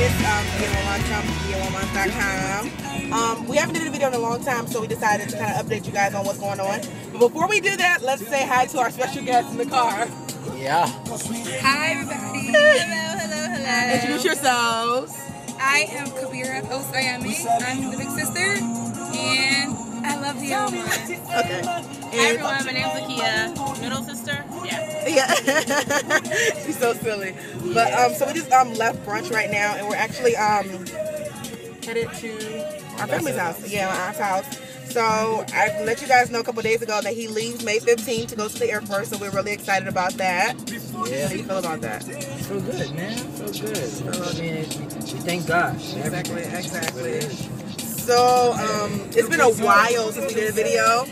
It's um, Evbuomwan.com. Um, we haven't did a video in a long time, so we decided to kind of update you guys on what's going on. But before we do that, let's say hi to our special guest in the car. Yeah. Hi, everybody. hello, hello, hello. Introduce yourselves. I am Kabira Osayami. I'm the big sister, and I love the old one. Okay. Hi And, everyone, my name's Lakia, middle sister. Yeah. She's so silly. But um, so we just um left brunch right now, and we're actually um headed to our family's house. Yeah, my aunt's house. So I let you guys know a couple days ago that he leaves May 15th to go to the Air Force. So we're really excited about that. Yeah. How do you feel about that? Feel good, man. Feel good. I mean, we thank God. Exactly, everything. exactly. So um, it's been a while since we did a video.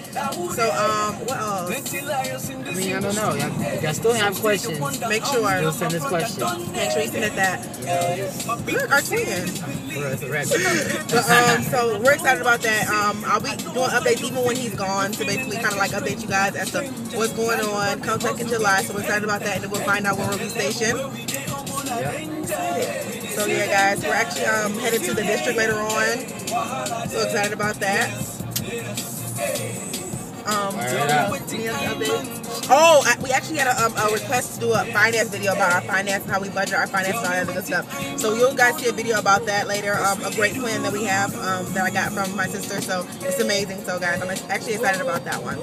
So um, what else? I mean, I don't know. Y'all, y'all still have questions, Make sure. you'll send us questions. make sure you submit that. You Look, our twin. for us, a rabbit. But, um, so we're excited about that. Um, I'll be doing updates even when he's gone to basically kind of like update you guys as to what's going on. Come back in July, so we're excited about that, and then we'll find out where we'll be stationed. So yeah, guys, we're actually um, headed to the district later on. So excited about that. Um, Word up. any other updates? Oh, I, we actually had a, um, a request to do a finance video about our finance, how we budget our finance, and all that good stuff. So you'll guys see a video about that later. Um, a great plan that we have um, that I got from my sister. So it's amazing. So guys, I'm actually excited about that one.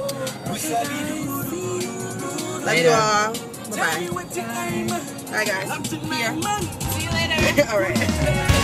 Love you all. Bye bye. Guys. Here. See you later. all right.